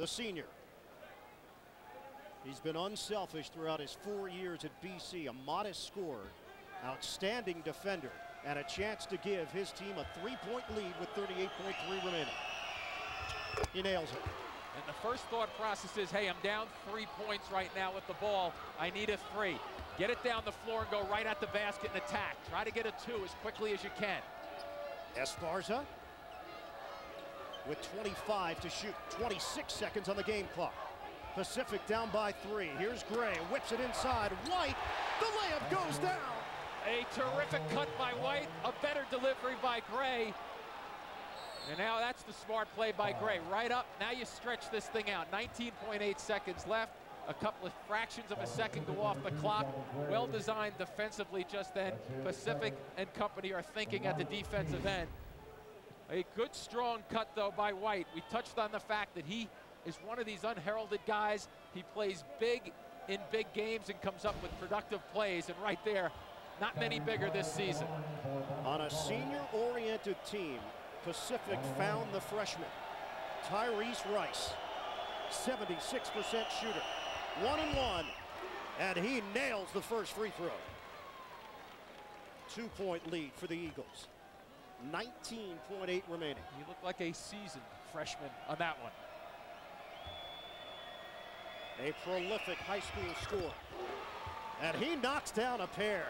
the senior. He's been unselfish throughout his four years at BC, a modest scorer, outstanding defender, and a chance to give his team a three-point lead with 38.3 remaining. He nails it. And the first thought process is, hey, I'm down three points right now with the ball. I need a three. Get it down the floor and go right at the basket and attack. Try to get a two as quickly as you can. Esparza with 25 to shoot. 26 seconds on the game clock. Pacific down by three. Here's Gray, whips it inside. White, the layup goes down. A terrific cut by White, a better delivery by Gray. And now that's the smart play by Gray. Right up, now you stretch this thing out. 19.8 seconds left. A couple of fractions of a second go off the clock. Well designed defensively just then. Pacific and company are thinking at the defensive end. A good strong cut though by White. We touched on the fact that he is one of these unheralded guys. He plays big in big games and comes up with productive plays. And right there, not many bigger this season. On a senior-oriented team, Pacific found the freshman, Tyrese Rice, 76% shooter, one and one, and he nails the first free throw. Two-point lead for the Eagles. 19.8 remaining. He looked like a seasoned freshman on that one. A prolific high school score. And he knocks down a pair.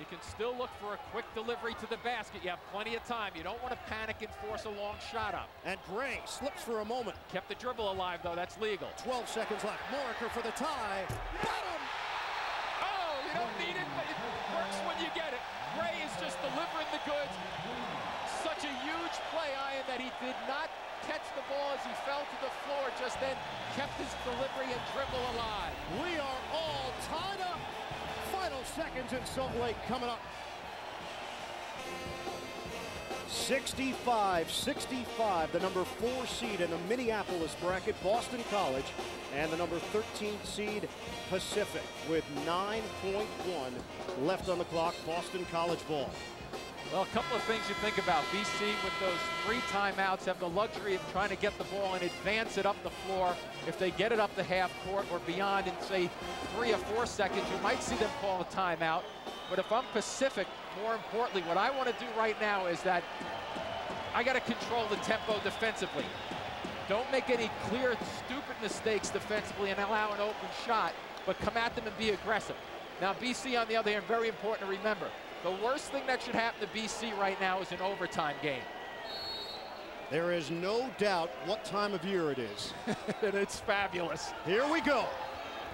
You can still look for a quick delivery to the basket. You have plenty of time. You don't want to panic and force a long shot up. And Gray slips for a moment. Kept the dribble alive, though. That's legal. 12 seconds left. Maraker for the tie. Bottom! Oh, you don't need it, but it works when you get it. Gray is just delivering the goods. Huge play, Ian, that he did not catch the ball as he fell to the floor, just then kept his delivery and dribble alive. We are all tied up. Final seconds in Salt Lake coming up. 65-65, the number four seed in the Minneapolis bracket, Boston College, and the number 13 seed, Pacific, with 9.1 left on the clock, Boston College ball. Well, a couple of things you think about. BC with those three timeouts have the luxury of trying to get the ball and advance it up the floor. If they get it up the half court or beyond in, say, three or four seconds, you might see them call a timeout. But if I'm Pacific, more importantly, what I want to do right now is that I got to control the tempo defensively. Don't make any clear, stupid mistakes defensively and allow an open shot, but come at them and be aggressive. Now, BC, on the other hand, very important to remember. The worst thing that should happen to BC right now is an overtime game. There is no doubt what time of year it is. and it's fabulous. Here we go.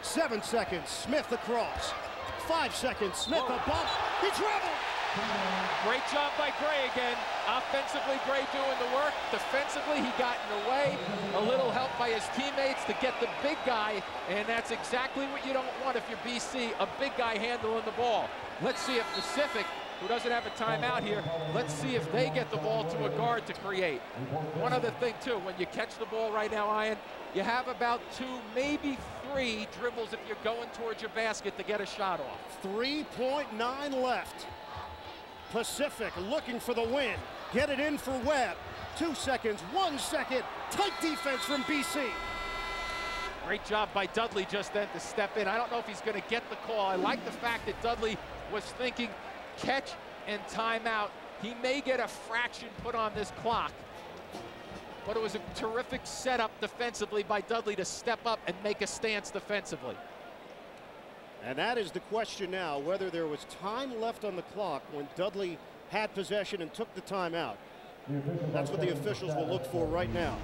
Seven seconds, Smith across. Five seconds, Smith Whoa. a bump. He traveled. Great job by Gray again. Offensively, Gray doing the work. Defensively, he got in the way. A little help by his teammates to get the big guy, and that's exactly what you don't want if you're BC, a big guy handling the ball. Let's see if Pacific, who doesn't have a timeout here, let's see if they get the ball to a guard to create. One other thing, too, when you catch the ball right now, Ian, you have about two, maybe three dribbles if you're going towards your basket to get a shot off. 3.9 left. Pacific looking for the win. Get it in for Webb. Two seconds, one second. Tight defense from BC. Great job by Dudley just then to step in. I don't know if he's going to get the call. I like the fact that Dudley was thinking catch and timeout. He may get a fraction put on this clock. But it was a terrific setup defensively by Dudley to step up and make a stance defensively. And that is the question now, whether there was time left on the clock when Dudley had possession and took the timeout. That's what the officials will look for right now.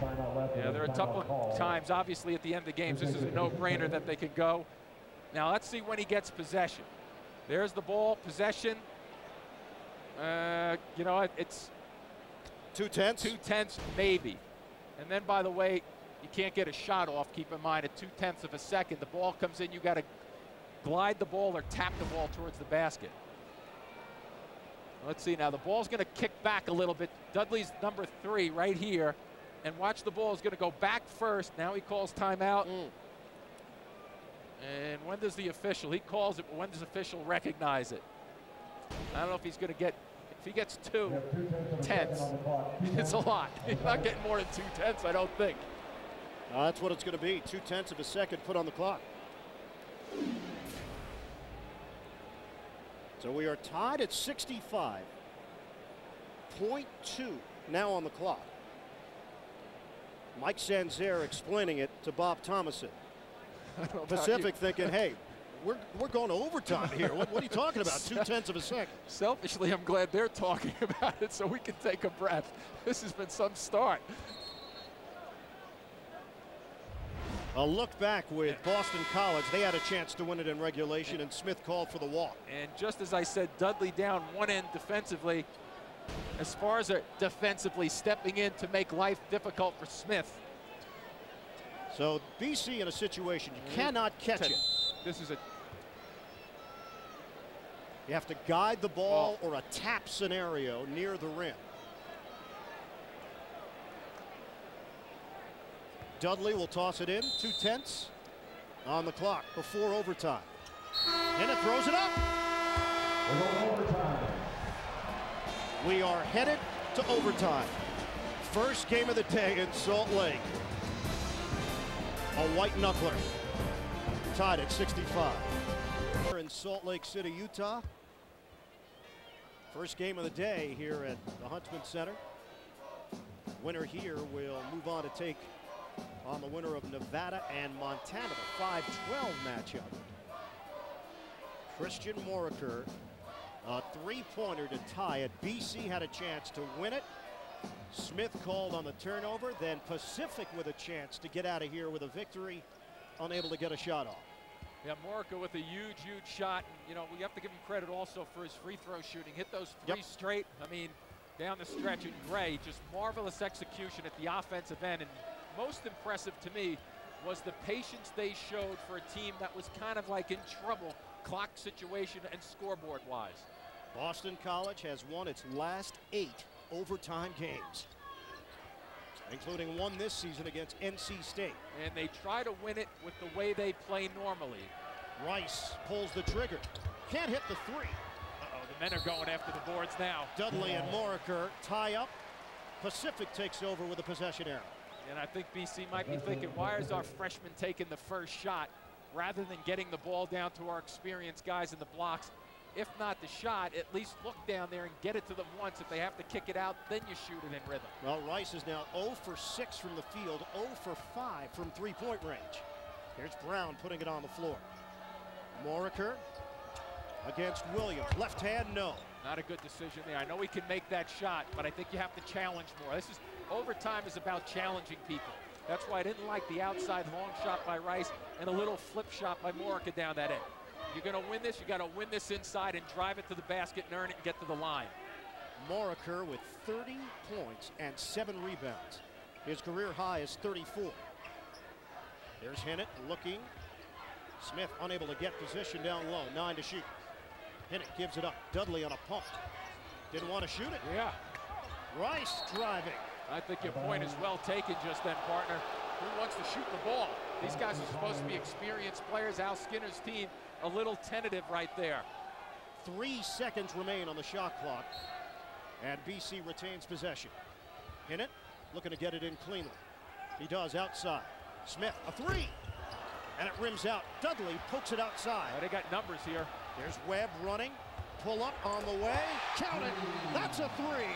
Yeah, there are a couple of times, obviously, at the end of the games, this is a no-brainer that they could go. Now, let's see when he gets possession. There's the ball, possession. Uh, you know, it's... Two tenths? Two tenths, maybe. And then, by the way, you can't get a shot off. Keep in mind, at two tenths of a second, the ball comes in, you got to glide the ball or tap the ball towards the basket. Let's see now. The ball's going to kick back a little bit. Dudley's number three right here. And watch the ball is going to go back first. Now he calls timeout. Mm. And when does the official? He calls it, but when does the official recognize it? I don't know if he's going to get, if he gets two tenths, it's a lot. He's not getting more than two tenths, I don't think. Uh, that's what it's going to be. Two tenths of a second put on the clock. So we are tied at 65. 0.2 now on the clock. Mike Sanzere explaining it to Bob Thomason. Pacific thinking, hey, we're, we're going to overtime here. What, what are you talking about? Two tenths of a second. Selfishly, I'm glad they're talking about it so we can take a breath. This has been some start. A look back with Boston College. They had a chance to win it in regulation, and Smith called for the walk. And just as I said, Dudley down one end defensively. As far as defensively stepping in to make life difficult for Smith. So BC in a situation you mm-hmm. cannot catch it. This is a. You have to guide the ball or a tap scenario near the rim. Dudley will toss it in, two tenths on the clock before overtime. And it throws it up. We are headed to overtime. First game of the day in Salt Lake. A white knuckler. Tied at 65. We're in Salt Lake City, Utah. First game of the day here at the Huntsman Center. Winner here will move on to take on the winner of Nevada and Montana, the 5-12 matchup. Christian Maraker, a three-pointer to tie it. BC had a chance to win it. Smith called on the turnover, then Pacific with a chance to get out of here with a victory, unable to get a shot off. Yeah, Maraker with a huge, huge shot. And, you know, we have to give him credit also for his free throw shooting. Hit those three yep. straight. I mean, down the stretch in gray, just marvelous execution at the offensive end. And most impressive to me was the patience they showed for a team that was kind of like in trouble, clock situation and scoreboard wise. Boston College has won its last eight overtime games, including one this season against NC State. And they try to win it with the way they play normally. Rice pulls the trigger. Can't hit the three. Uh oh the men are going after the boards now. Dudley and Maraker tie up. Pacific takes over with a possession error. And I think BC might be thinking, why is our freshman taking the first shot rather than getting the ball down to our experienced guys in the blocks? If not the shot, at least look down there and get it to them once. If they have to kick it out, then you shoot it in rhythm. Well, Rice is now 0 for 6 from the field, 0 for 5 from three-point range. Here's Brown putting it on the floor. Maraker against Williams. Left hand, no. Not a good decision there. I know he can make that shot, but I think you have to challenge more. This is overtime is about challenging people. That's why I didn't like the outside long shot by Rice and a little flip shot by Maraker down that end. You're going to win this, you got to win this inside and drive it to the basket and earn it and get to the line. Maraker with 30 points and seven rebounds. His career high is 34. There's Hinnant looking. Smith unable to get position down low. Nine to shoot. Hinnant gives it up. Dudley on a pump. Didn't want to shoot it. Yeah. Rice driving. I think your point is well taken just then, partner. Who wants to shoot the ball? These guys are supposed to be experienced players. Al Skinner's team a little tentative right there. Three seconds remain on the shot clock. And BC retains possession. Hinnant looking to get it in cleanly. He does outside. Smith, a three. And it rims out. Dudley pokes it outside. they got numbers here. There's Webb running. Pull up on the way. Count it. That's a three.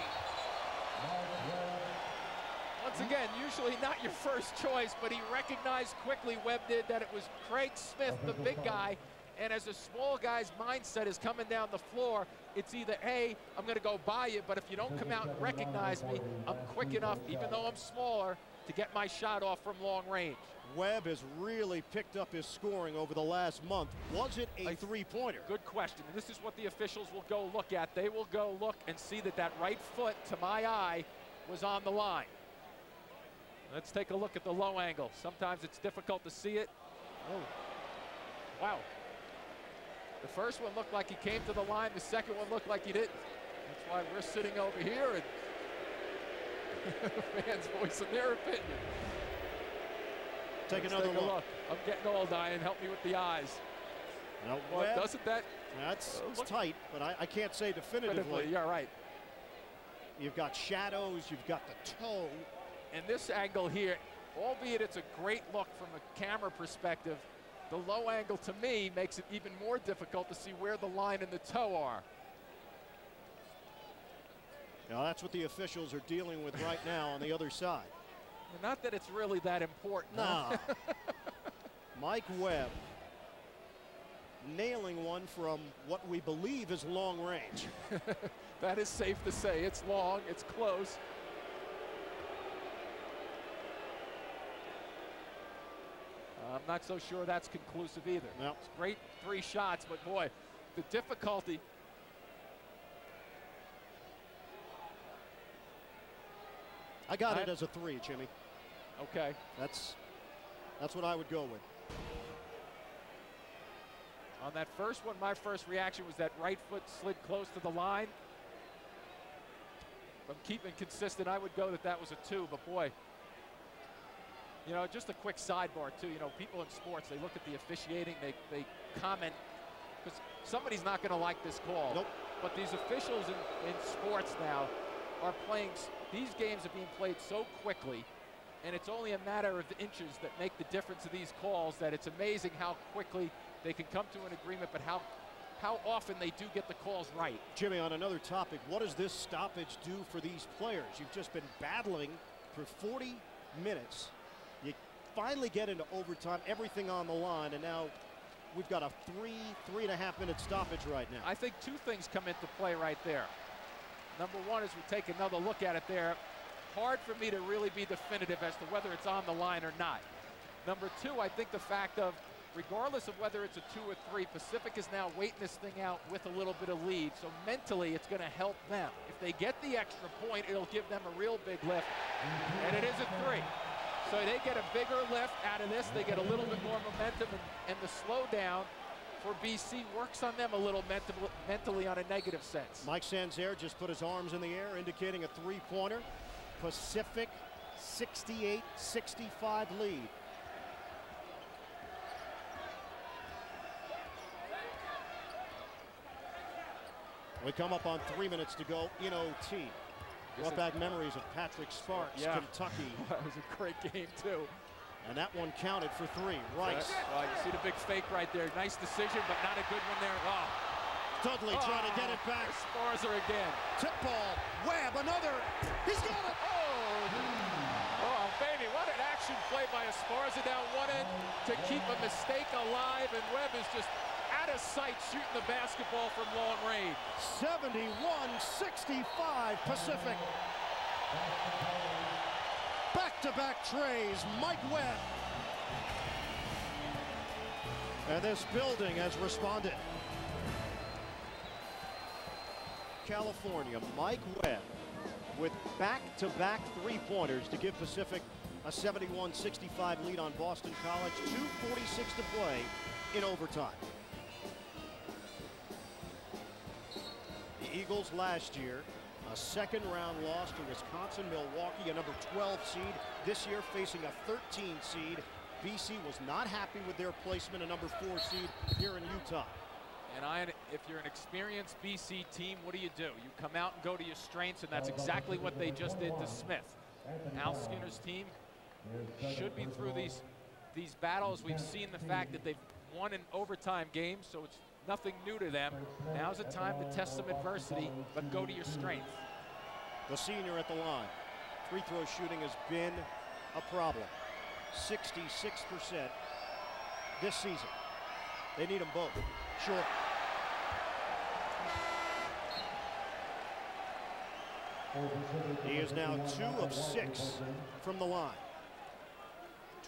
Once again, usually not your first choice, but he recognized quickly, Webb did, that it was Craig Smith, the big guy. And as a small guy's mindset is coming down the floor, it's either, hey, I'm going to go by you, but if you don't come out and recognize me, I'm quick enough, even though I'm smaller, to get my shot off from long range. Webb has really picked up his scoring over the last month. Was it a three-pointer? Good question. This is what the officials will go look at. They will go look and see that that right foot, to my eye, was on the line. Let's take a look at the low angle. Sometimes it's difficult to see it. Oh, wow. The first one looked like he came to the line. The second one looked like he didn't. That's why we're sitting over here and fans voicing their opinion. Take Let's another take look. look. I'm getting old, Ian. Help me with the eyes. Now, well, doesn't that? That's uh, tight, but I, I, can't say definitively. You're right. You've got shadows. You've got the toe. And this angle here, albeit it's a great look from a camera perspective, the low angle to me makes it even more difficult to see where the line and the toe are. Now that's what the officials are dealing with right now on the other side. Not that it's really that important. Nah. Mike Webb nailing one from what we believe is long range. that is safe to say. It's long, it's close. I'm not so sure that's conclusive either. It's great three shots, but boy, the difficulty. I got I, it as a three, Jimmy. Okay. That's that's what I would go with. On that first one, my first reaction was that right foot slid close to the line. If I'm keeping consistent, I would go that that was a two, but boy, you know, just a quick sidebar too. You know, people in sports, they look at the officiating, they, they comment, because somebody's not going to like this call. Nope. But these officials in, in sports now are playing, these games are being played so quickly, and it's only a matter of inches that make the difference of these calls that it's amazing how quickly they can come to an agreement, but how how often they do get the calls right. Jimmy, on another topic, what does this stoppage do for these players? You've just been battling for 40 minutes. Finally get into overtime, everything on the line, and now we've got a three, three and a half minute stoppage right now. I think two things come into play right there. Number one is we take another look at it there. Hard for me to really be definitive as to whether it's on the line or not. Number two, I think the fact of regardless of whether it's a two or three, Pacific is now waiting this thing out with a little bit of lead. So mentally, it's going to help them. If they get the extra point, it'll give them a real big lift. And it is a three. So they get a bigger lift out of this. They get a little bit more momentum, and, the slowdown for BC works on them a little mental, mentally on a negative sense. Mike Sanzere just put his arms in the air, indicating a three-pointer. Pacific 68-65 lead. We come up on three minutes to go in OT. Brought back memories of Patrick Sparks, yeah. Kentucky. that was a great game, too. And that one counted for three. Rice. Well, you see the big fake right there. Nice decision, but not a good one there. Oh. Dudley oh, trying to get it oh, back. Esparza again. Tip ball. Webb, another. He's got it. Oh. Oh, baby, what an action play by Esparza down one end to keep a mistake alive, and Webb is just of sight shooting the basketball from long range. 71-65 Pacific. Back-to-back -back trays, Mike Webb. And this building has responded. California, Mike Webb with back-to-back -back three-pointers to give Pacific a 71-65 lead on Boston College. 2.46 to play in overtime. Eagles last year. A second round loss to Wisconsin Milwaukee, a number 12 seed. This year facing a 13 seed. BC was not happy with their placement, a number four seed here in Utah. And I, if you're an experienced BC team, what do you do? You come out and go to your strengths, and that's exactly what they just did to Smith. Al Skinner's team should be through these these battles. We've seen the fact that they've won an overtime game, so it's Nothing new to them. Now's the time to test some adversity, but go to your strength. The senior at the line. Free throw shooting has been a problem. 66% this season. They need them both. Sure. He is now two of six from the line.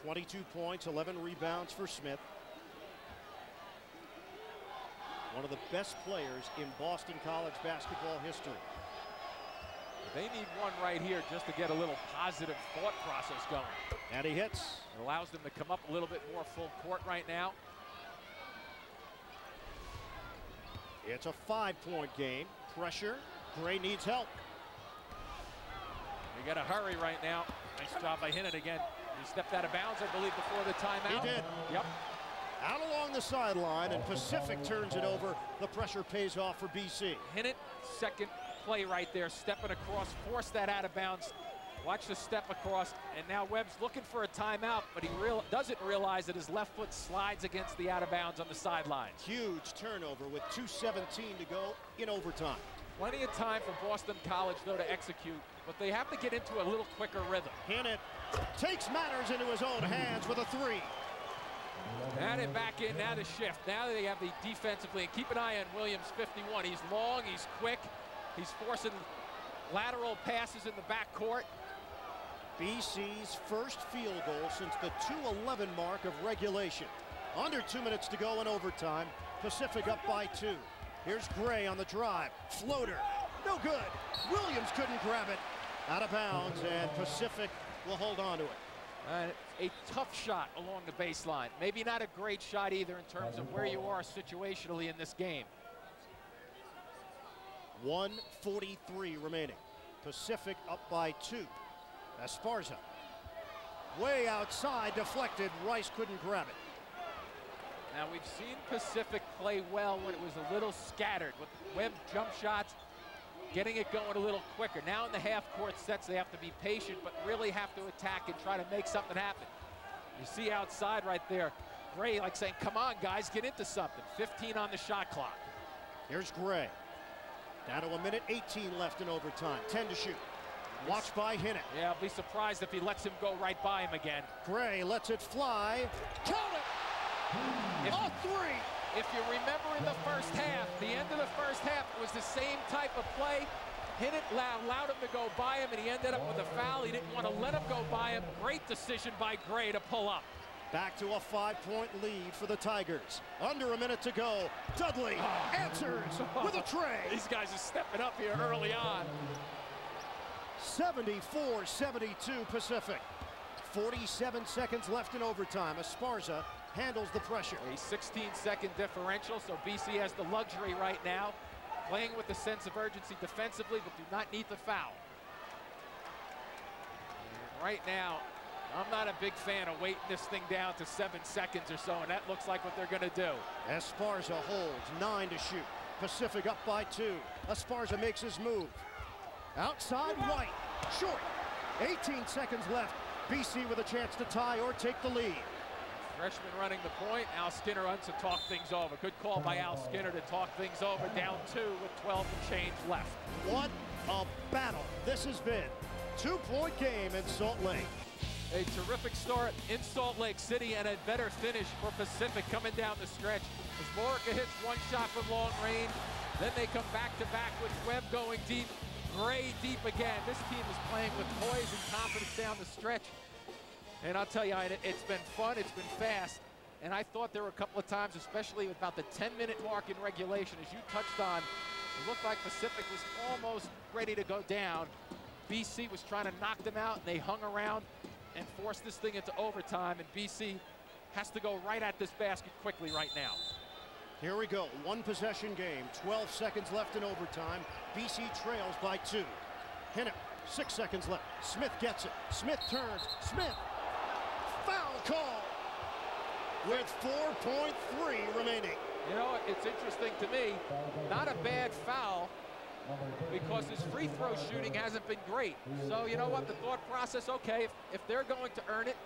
22 points, 11 rebounds for Smith one of the best players in Boston College basketball history. They need one right here just to get a little positive thought process going. And he hits. It allows them to come up a little bit more full court right now. It's a five-point game. Pressure. Gray needs help. You got to hurry right now. Nice job by Hinnant again. He stepped out of bounds, I believe, before the timeout. He did. Yep out along the sideline, and Pacific turns it over. The pressure pays off for BC. Hinnant, second play right there, stepping across, forced that out of bounds Watch the step across, and now Webb's looking for a timeout, but he real, doesn't realize that his left foot slides against the out of bounds on the sideline. Huge turnover with 2.17 to go in overtime. Plenty of time for Boston College, though, to execute, but they have to get into a little quicker rhythm. Hinnant takes matters into his own hands with a three. And it back in, now the shift. Now they have the defensively. And keep an eye on Williams, 51. He's long, he's quick, he's forcing lateral passes in the back court. BC's first field goal since the 2.11 mark of regulation. Under two minutes to go in overtime. Pacific up by two. Here's Gray on the drive. Floater. No good. Williams couldn't grab it. Out of bounds, and Pacific will hold on to it. Uh, a tough shot along the baseline. Maybe not a great shot either in terms of where you are situationally in this game. 143 remaining. Pacific up by two. Esparza. Way outside, deflected. Rice couldn't grab it. Now we've seen Pacific play well when it was a little scattered with Webb jump shots, getting it going a little quicker. Now in the half court sets, they have to be patient, but really have to attack and try to make something happen. You see outside right there, Gray like saying, come on guys, get into something. 15 on the shot clock. Here's Gray. Down to a minute 18 left in overtime. 10 to shoot. Watch by Hinnant. Yeah, I'll be surprised if he lets him go right by him again. Gray lets it fly. Count it! If, A three! If you remember in the first half, the end of the first half, it was the same type of play. Hinnant loud, allowed him to go by him, and he ended up with a foul. He didn't want to let him go by him. Great decision by Gray to pull up. Back to a five-point lead for the Tigers. Under a minute to go. Dudley oh. answers with a tray. These guys are stepping up here early on. 74-72 Pacific. 47 seconds left in overtime. Esparza handles the pressure. A 16-second differential, so BC has the luxury right now, playing with a sense of urgency defensively, but do not need the foul. And right now, I'm not a big fan of waiting this thing down to seven seconds or so, and that looks like what they're going to do. Esparza holds, nine to shoot. Pacific up by two. Esparza makes his move. Outside White, short. 18 seconds left. BC with a chance to tie or take the lead. Freshman running the point. Al Skinner wants to talk things over. Good call by Al Skinner to talk things over. Down two with 12 and change left. What a battle this has been. Two-point game in Salt Lake. A terrific start in Salt Lake City and a better finish for Pacific coming down the stretch. As Maraker hits one shot from long range, then they come back to back with Webb going deep. Gray deep again. This team is playing with poise and confidence down the stretch. And I'll tell you, it's been fun, it's been fast. And I thought there were a couple of times, especially about the 10-minute mark in regulation, as you touched on, it looked like Pacific was almost ready to go down. BC was trying to knock them out, and they hung around and forced this thing into overtime, and BC has to go right at this basket quickly right now. Here we go, one possession game, 12 seconds left in overtime. BC trails by two. Hinnant, six seconds left. Smith gets it. Smith turns. Smith, foul call with 4.3 remaining. You know, it's interesting to me, not a bad foul because his free throw shooting hasn't been great. So you know what, the thought process, okay, if, if they're going to earn it,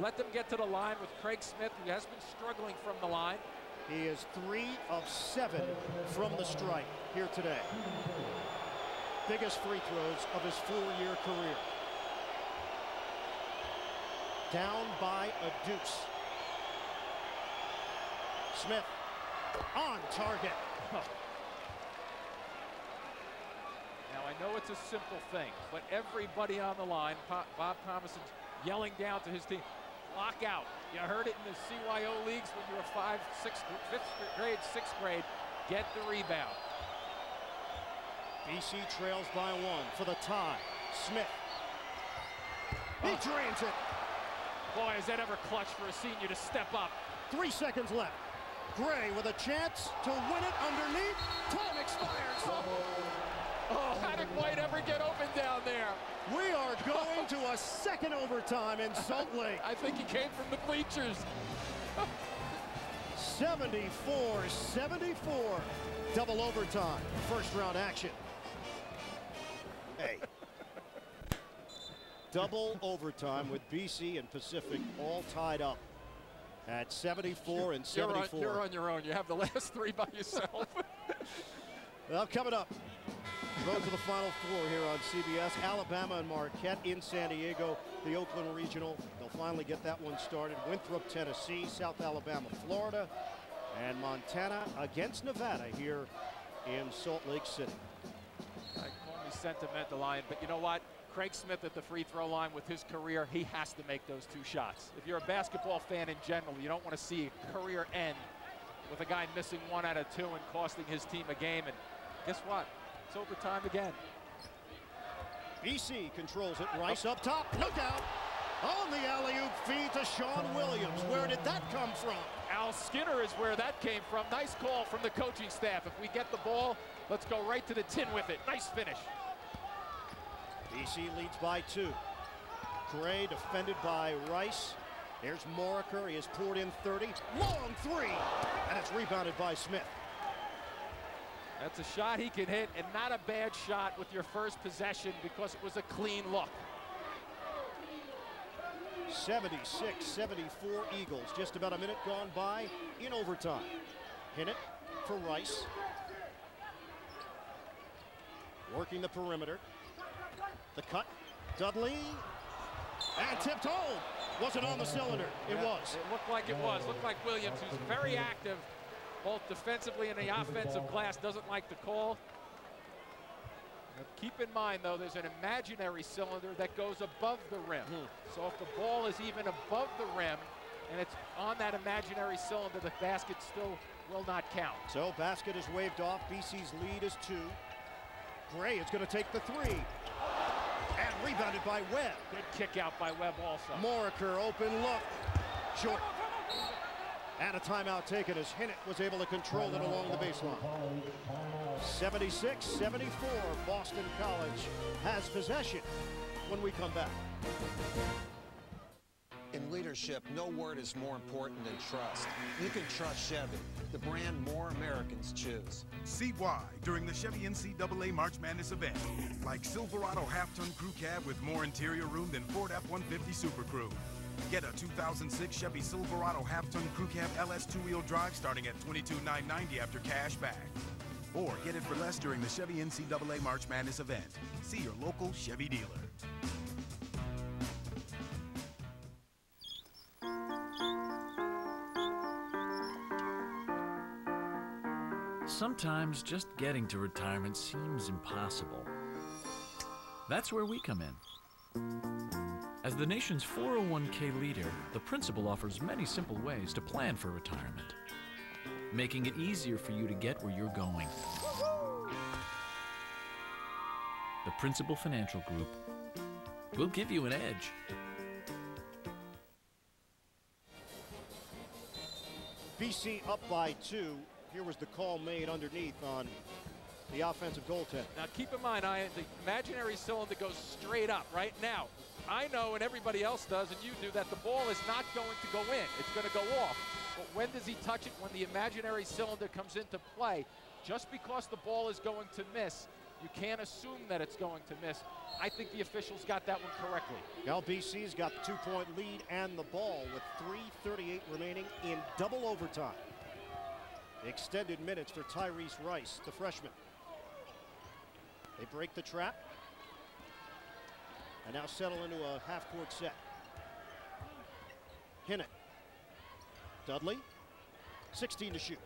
let them get to the line with Craig Smith, who has been struggling from the line. He is three of seven from the stripe here today. Biggest free throws of his four-year career. Down by a deuce. Smith on target. Now I know it's a simple thing, but everybody on the line, Bob Thomason's yelling down to his team, lock out. You heard it in the CYO leagues when you were five, sixth, fifth grade, sixth grade. Get the rebound. BC trails by one for the tie. Smith. He oh. drains it. Boy, is that ever clutch for a senior to step up. Three seconds left. Gray with a chance to win it underneath. Time expires. Oh, oh how did White ever get open down there? We are going to a second overtime in Salt Lake. I think he came from the bleachers. 74-74. Double overtime. First round action. Double overtime with BC and Pacific all tied up at 74 and 74. You're on, you're on your own. You have the last three by yourself. well, coming up, go to the Final Four here on CBS. Alabama and Marquette in San Diego, the Oakland Regional. They'll finally get that one started. Winthrop, Tennessee, South Alabama, Florida, and Montana against Nevada here in Salt Lake City. I call me sentimental, Ian, but you know what? Craig Smith at the free throw line with his career, he has to make those two shots. If you're a basketball fan in general, you don't want to see a career end with a guy missing one out of two and costing his team a game. And guess what? It's overtime again. BC controls it. Rice up top. No doubt. On the alley-oop feed to Sean Williams. Where did that come from? Al Skinner is where that came from. Nice call from the coaching staff. If we get the ball, let's go right to the tin with it. Nice finish. BC leads by two. Gray defended by Rice. There's Maraker. He has poured in 30. Long three. And it's rebounded by Smith. That's a shot he can hit, and not a bad shot with your first possession because it was a clean look. 76 74 Eagles. Just about a minute gone by in overtime. Hit it for Rice. Working the perimeter. The cut. Dudley. And tipped home. Was it on the cylinder? It yeah, was. It looked like it was. Looked like Williams, who's very active, both defensively and the offensive glass, doesn't like the call. Now keep in mind, though, there's an imaginary cylinder that goes above the rim. Hmm. So if the ball is even above the rim and it's on that imaginary cylinder, the basket still will not count. So basket is waved off. BC's lead is two. Gray is going to take the three. And rebounded by Webb. Good kick out by Webb also. Maraker, open look. Short. And a timeout taken as Hinnant was able to control it along the baseline. 76-74, Boston College has possession when we come back. In leadership, no word is more important than trust. You can trust Chevy, the brand more Americans choose. See why during the Chevy NCAA March Madness event. Like Silverado half-ton crew cab with more interior room than Ford F-150 Super Crew. Get a 2006 Chevy Silverado half-ton crew cab LS two-wheel drive starting at $22,990 after cash back. Or get it for less during the Chevy NCAA March Madness event. See your local Chevy dealer. Sometimes just getting to retirement seems impossible. That's where we come in. As the nation's 401k leader, the Principal offers many simple ways to plan for retirement, making it easier for you to get where you're going. The Principal Financial Group will give you an edge. BC up by two here was the call made underneath on the offensive goaltender. Now keep in mind, I, the imaginary cylinder goes straight up right now. I know and everybody else does and you do that the ball is not going to go in. It's going to go off. But when does he touch it? When the imaginary cylinder comes into play. Just because the ball is going to miss, you can't assume that it's going to miss. I think the officials got that one correctly. LBC's got the two-point lead and the ball with 3.38 remaining in double overtime. Extended minutes for Tyrese Rice, the freshman. They break the trap. And now settle into a half-court set. Hinnant. Dudley. 16 to shoot.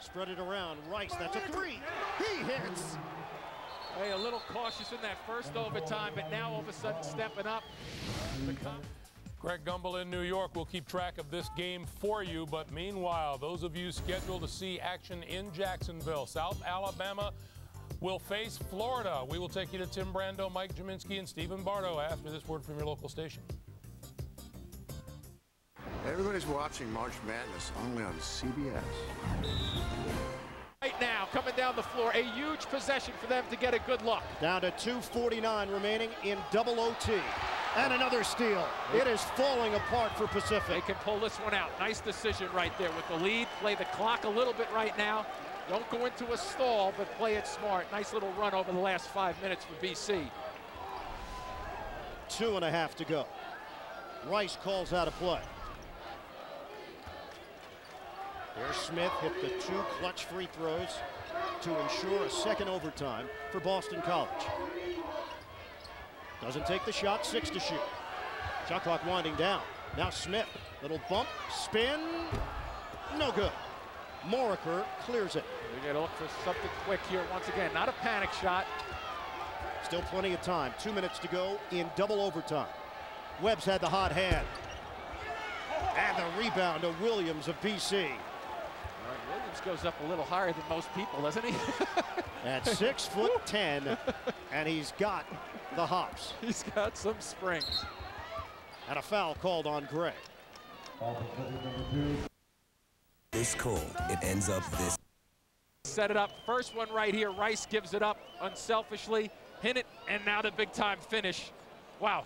Spread it around. Rice, that's a three. He hits. Hey, a little cautious in that first overtime, but now all of a sudden stepping up. Greg Gumbel in New York will keep track of this game for you. But meanwhile, those of you scheduled to see action in Jacksonville, South Alabama will face Florida. We will take you to Tim Brando, Mike Gminski, and Stephen Bardo after this word from your local station. Everybody's watching March Madness only on CBS. Right now, coming down the floor, a huge possession for them to get a good look. Down to 2.49 remaining in double OT. And another steal. It is falling apart for Pacific. They can pull this one out. Nice decision right there with the lead. Play the clock a little bit right now. Don't go into a stall, but play it smart. Nice little run over the last five minutes for BC. Two and a half to go. Rice calls out a play. There's Smith hit the two clutch free throws to ensure a second overtime for Boston College. Doesn't take the shot, six to shoot. Shot clock winding down. Now Smith, little bump, spin, no good. Maraker clears it. We got to look for something quick here once again. Not a panic shot. Still plenty of time. Two minutes to go in double overtime. Webb's had the hot hand. And the rebound to Williams of BC. Williams goes up a little higher than most people, doesn't he? At six foot ten, and he's got the hops. He's got some springs. And a foul called on Gray. This cold, it ends up this. Set it up. First one right here. Rice gives it up unselfishly. Hit it, and now the big time finish. Wow.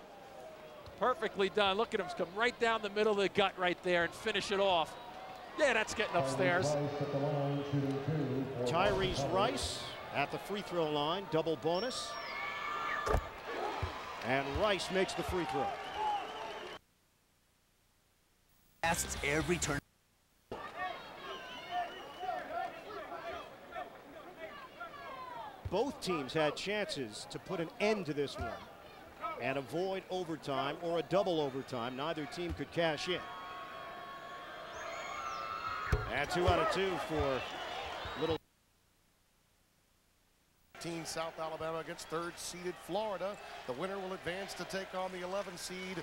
Perfectly done. Look at him come right down the middle of the gut right there and finish it off. Yeah, that's getting upstairs. Tyrese Rice at the free throw line, double bonus. And Rice makes the free throw. Lasts every turn. Both teams had chances to put an end to this one and avoid overtime or a double overtime. Neither team could cash in. And two out of two for 15 South Alabama against third seeded Florida. The winner will advance to take on the 11 seed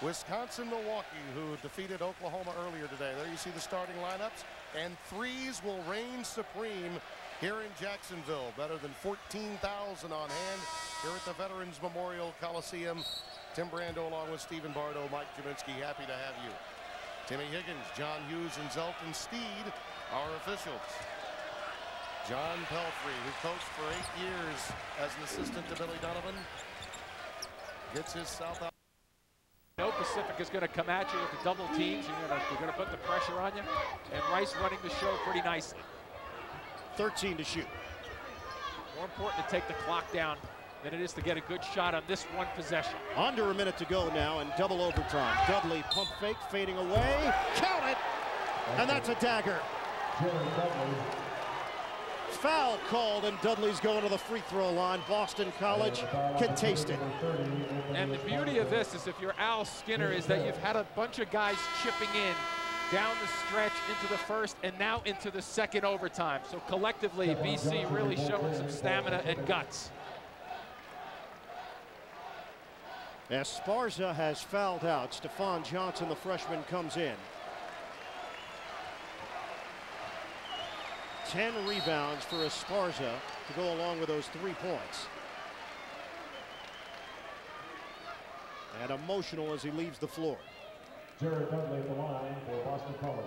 Wisconsin Milwaukee, who defeated Oklahoma earlier today. There you see the starting lineups, and threes will reign supreme here in Jacksonville. Better than 14,000 on hand here at the Veterans Memorial Coliseum. Tim Brando along with Stephen Bardo, Mike Gminski, happy to have you. Timmy Higgins, John Hughes, and Zelton Steed, our officials. John Pelphrey, who coached for eight years as an assistant to Billy Donovan, gets his South out. no Pacific is going to come at you with the double teams. You're going, to, you're going to put the pressure on you. And Rice running the show pretty nicely. 13 to shoot. More important to take the clock down than it is to get a good shot on this one possession. Under a minute to go now in double overtime. Dudley pump fake fading away. Count it! And that's a dagger. Foul called and Dudley's going to the free throw line. Boston College can taste it. And the beauty of this is if you're Al Skinner is that you've had a bunch of guys chipping in down the stretch into the first and now into the second overtime. So collectively, BC really showing some stamina and guts. Esparza has fouled out. Stefan Johnson, the freshman, comes in. 10 rebounds for Esparza to go along with those three points. And emotional as he leaves the floor. Jared Dudley at the line for Boston College.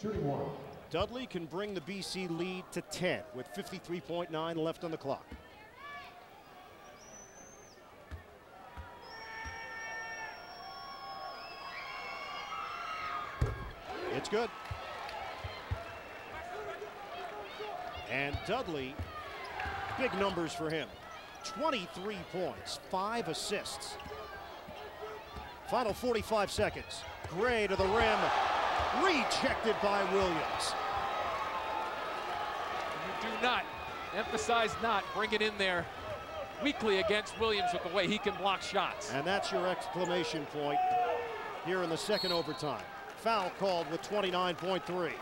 Shooting one. Dudley can bring the BC lead to 10 with 53.9 left on the clock. It's good. And Dudley, big numbers for him. 23 points, five assists. Final 45 seconds. Gray to the rim. Rejected by Williams. You do not, emphasize not, bring it in there weakly against Williams with the way he can block shots. And that's your exclamation point here in the second overtime. Foul called with 29.3.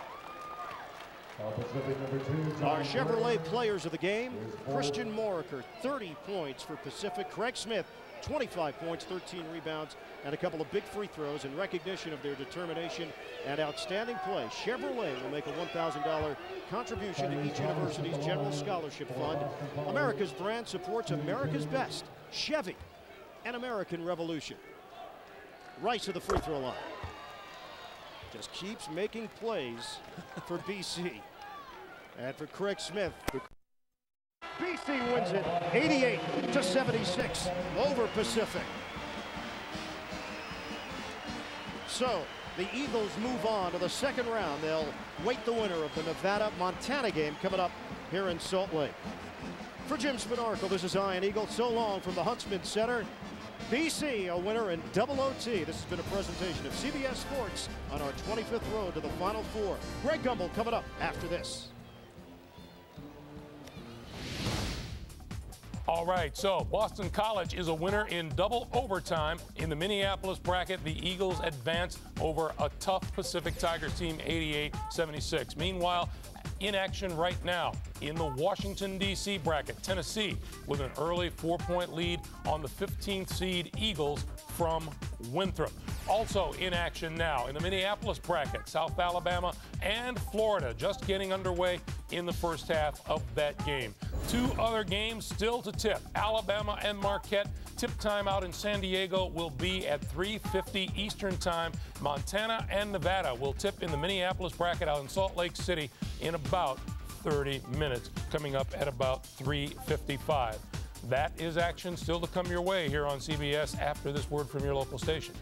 Our Chevrolet players of the game, Christian Maraker, 30 points for Pacific. Craig Smith, 25 points, 13 rebounds, and a couple of big free throws in recognition of their determination and outstanding play. Chevrolet will make a $1,000 contribution to each university's general scholarship fund. America's brand supports America's best, Chevy, and American Revolution. Rice to the free throw line. Just keeps making plays for BC. And for Craig Smith. BC wins it 88 to 76 over Pacific. So the Eagles move on to the second round. They'll wait the winner of the Nevada-Montana game coming up here in Salt Lake. For Jim Spanarkel, this is Ian Eagle. So long from the Huntsman Center BC a winner in double OT. This has been a presentation of CBS Sports on our 25th road to the Final Four. Greg Gumbel coming up after this. All right, so Boston College is a winner in double overtime in the Minneapolis bracket. The Eagles advance over a tough Pacific Tigers team 88-76. Meanwhile, in action right now in the Washington, D.C. bracket. Tennessee with an early four-point lead on the 15th seed Eagles from Winthrop. Also in action now in the Minneapolis bracket, South Alabama and Florida just getting underway in the first half of that game. Two other games still to tip. Alabama and Marquette. Tip time out in San Diego will be at 3.50 Eastern Time. Montana and Nevada will tip in the Minneapolis bracket out in Salt Lake City in about 30 minutes, coming up at about 3.55. That is action still to come your way here on CBS after this word from your local station.